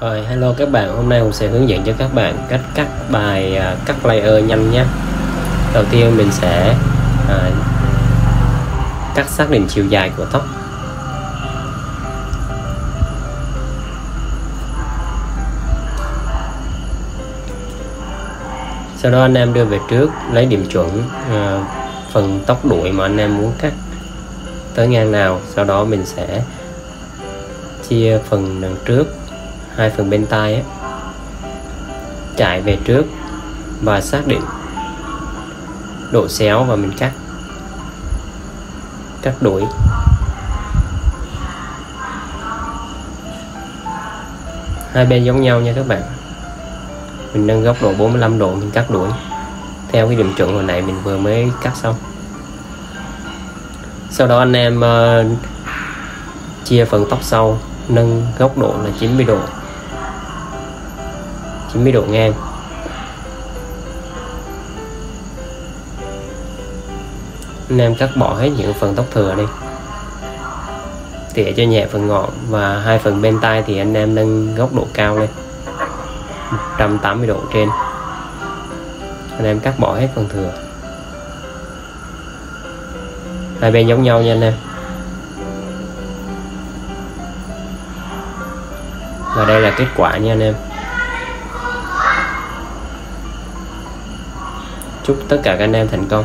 Rồi, hello các bạn, hôm nay mình sẽ hướng dẫn cho các bạn cách cắt bài à, cắt layer nhanh nhé. Đầu tiên mình sẽ à, cắt xác định chiều dài của tóc. Sau đó anh em đưa về trước, lấy điểm chuẩn à, phần tóc đuôi mà anh em muốn cắt tới ngang nào. Sau đó mình sẽ chia phần đằng trước hai phần bên tay ấy, chạy về trước và xác định độ xéo và mình cắt cắt đuổi. Hai bên giống nhau nha các bạn. Mình nâng góc độ 45 độ mình cắt đuổi. Theo cái điểm chuẩn hồi nãy mình vừa mới cắt xong. Sau đó anh em uh, chia phần tóc sau nâng góc độ là 90 độ. 90 độ ngang anh em cắt bỏ hết những phần tóc thừa đi. Tỉa cho nhẹ phần ngọn và hai phần bên tay thì anh em nâng góc độ cao lên. 180 độ trên. Anh em cắt bỏ hết phần thừa. Hai bên giống nhau nha anh em. Và đây là kết quả nha anh em. Chúc tất cả các anh em thành công.